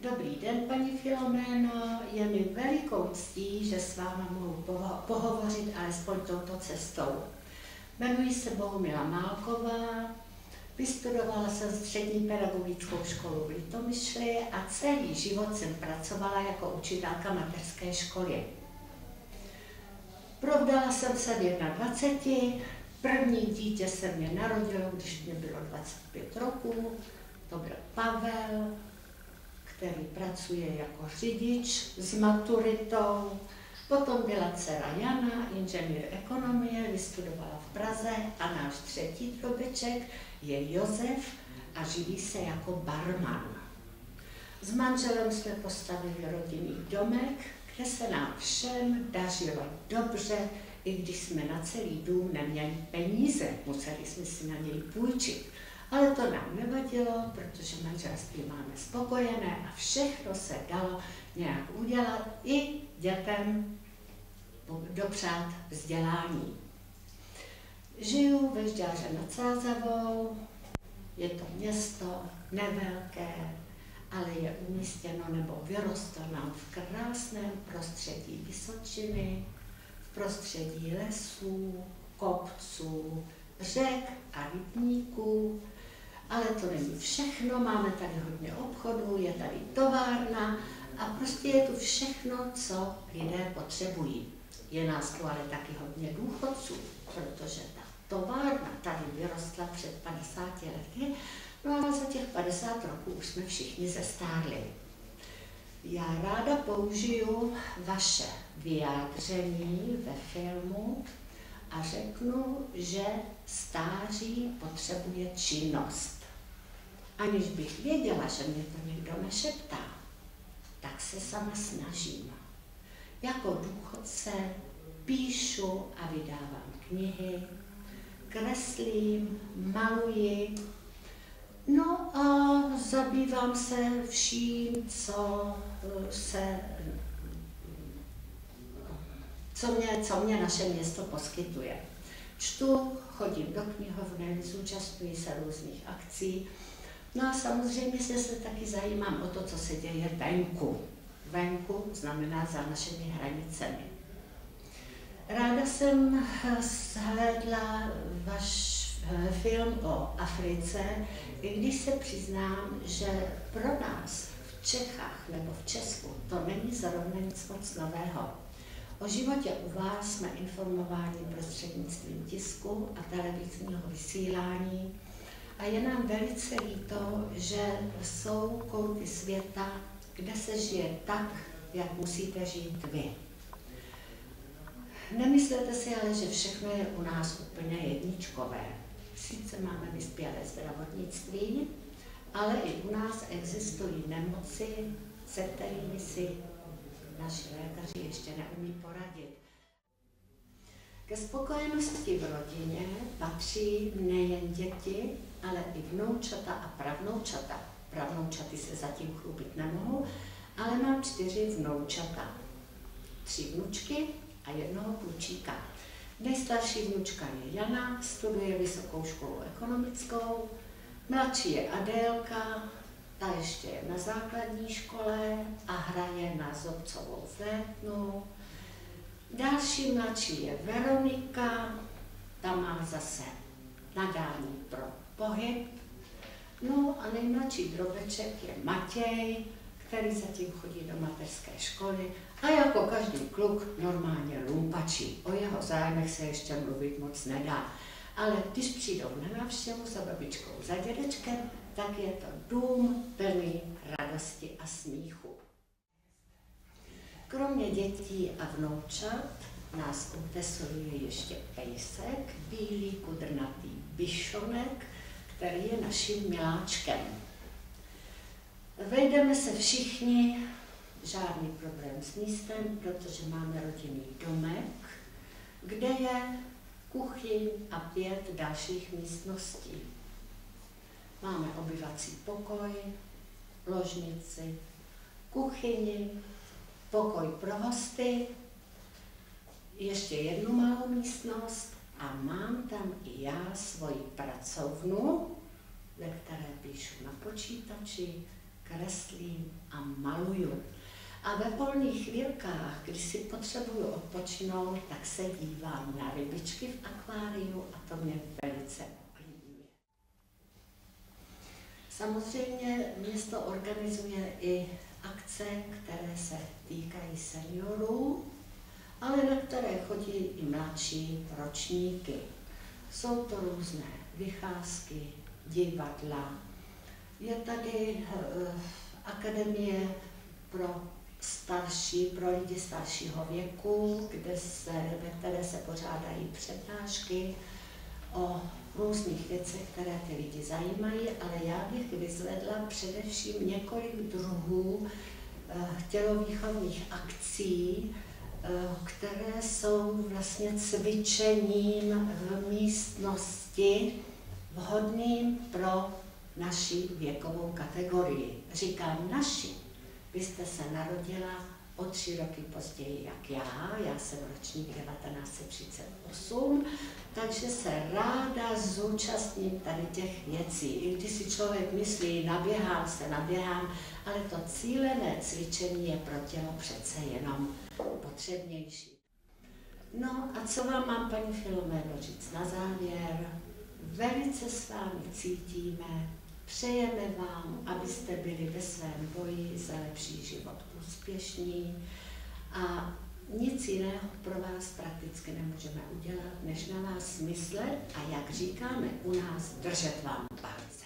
Dobrý den, paní Filoméno. Je mi velikou ctí, že s váma mohu poho- pohovořit alespoň touto cestou. Jmenuji se Bohumila Málková, vystudovala jsem střední pedagogickou školu v Litomyšli a celý život jsem pracovala jako učitelka mateřské školy. Provdala jsem se v 21. První dítě se mě narodilo, když mě bylo 25 roků. To byl Pavel, který pracuje jako řidič s maturitou. Potom byla dcera Jana, inženýr ekonomie, vystudovala v Praze a náš třetí drobeček je Josef a živí se jako barman. S manželem jsme postavili rodinný domek, kde se nám všem dařilo dobře, i když jsme na celý dům neměli peníze, museli jsme si na něj půjčit. Ale to nám nevadilo, protože manželství máme spokojené a všechno se dalo nějak udělat i dětem dopřát vzdělání. Žiju ve Žďáře nad Sázavou, je to město nevelké, ale je umístěno nebo vyrostlo nám v krásném prostředí Vysočiny, v prostředí lesů, kopců, řek a rybníků, ale to není všechno, máme tady hodně obchodů, je tady továrna a prostě je tu všechno, co lidé potřebují. Je nás tu ale taky hodně důchodců, protože ta továrna tady vyrostla před 50 lety, no a za těch 50 roků už jsme všichni zestárli. Já ráda použiju vaše vyjádření ve filmu a řeknu, že stáří potřebuje činnost. Aniž bych věděla, že mě to někdo nešeptá, tak se sama snažím. Jako důchodce píšu a vydávám knihy, kreslím, maluji, no a zabývám se vším, co se co mě, co mě naše město poskytuje. Čtu, chodím do knihovny, zúčastňuji se různých akcí, no a samozřejmě se, se taky zajímám o to, co se děje venku. Venku znamená za našimi hranicemi. Ráda jsem shlédla váš film o Africe, i když se přiznám, že pro nás v Čechách nebo v Česku to není zrovna nic moc nového. O životě u vás jsme informováni prostřednictvím tisku a televizního vysílání a je nám velice líto, že jsou kouty světa, kde se žije tak, jak musíte žít vy. Nemyslete si ale, že všechno je u nás úplně jedničkové. Sice máme vyspělé zdravotnictví, ale i u nás existují nemoci, se kterými si naši lékaři ještě neumí poradit. Ke spokojenosti v rodině patří nejen děti, ale i vnoučata a pravnoučata. Pravnoučaty se zatím chlubit nemohou, ale mám čtyři vnoučata. Tři vnučky a jednoho klučíka. Nejstarší vnučka je Jana, studuje vysokou školu ekonomickou, mladší je Adélka, ta ještě je na základní škole a hraje na zobcovou flétnu. Další mladší je Veronika, ta má zase nadání pro pohyb. No a nejmladší drobeček je Matěj, který zatím chodí do mateřské školy a jako každý kluk normálně lumpačí. O jeho zájmech se ještě mluvit moc nedá. Ale když přijdou na návštěvu za babičkou, za dědečkem, tak je to dům plný radosti a smíchu. Kromě dětí a vnoučat nás utesluje ještě pejsek, bílý kudrnatý byšonek, který je naším miláčkem. Vejdeme se všichni, žádný problém s místem, protože máme rodinný domek, kde je kuchyň a pět dalších místností. Máme obyvací pokoj, ložnici, kuchyni, pokoj pro hosty, ještě jednu malou místnost a mám tam i já svoji pracovnu, ve které píšu na počítači, kreslím a maluju. A ve volných chvílkách, když si potřebuju odpočinout, tak se dívám na rybičky v akváriu a to mě velice uklidňuje. Samozřejmě město organizuje i akce, které se týkají seniorů, ale na které chodí i mladší ročníky. Jsou to různé vycházky, divadla. Je tady uh, akademie pro starší, pro lidi staršího věku, kde se, ve které se pořádají přednášky o různých věcech, které ty lidi zajímají, ale já bych vyzvedla především několik druhů uh, tělovýchovných akcí, které jsou vlastně cvičením v místnosti vhodným pro naši věkovou kategorii. Říkám naši, vy jste se narodila o tři roky později jak já, já jsem ročník 1938, takže se ráda zúčastním tady těch věcí. I když si člověk myslí, naběhám se, naběhám, ale to cílené cvičení je pro tělo přece jenom potřebnější. No a co vám mám, paní Filomeno, říct na závěr? Velice s vámi cítíme, Přejeme vám, abyste byli ve svém boji za lepší život úspěšní a nic jiného pro vás prakticky nemůžeme udělat, než na vás myslet a jak říkáme u nás, držet vám palce.